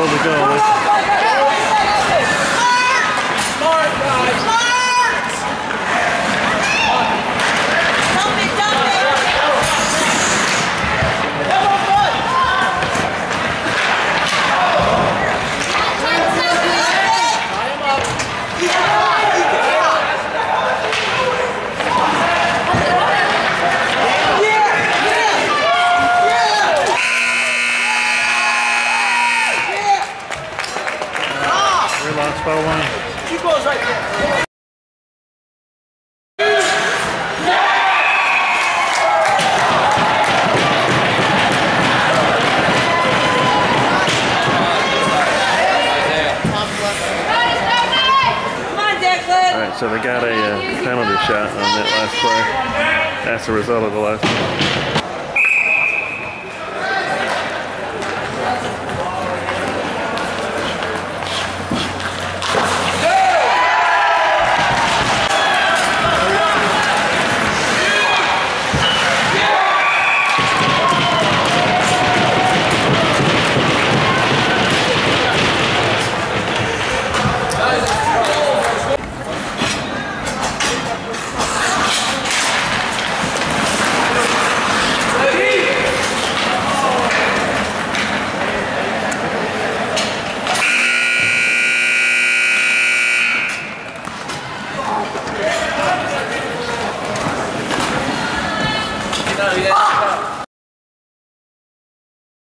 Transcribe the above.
before the goal. We lost by one. Two goals right there. All right, so they got a uh, penalty shot on that last play. That's the result of the last one.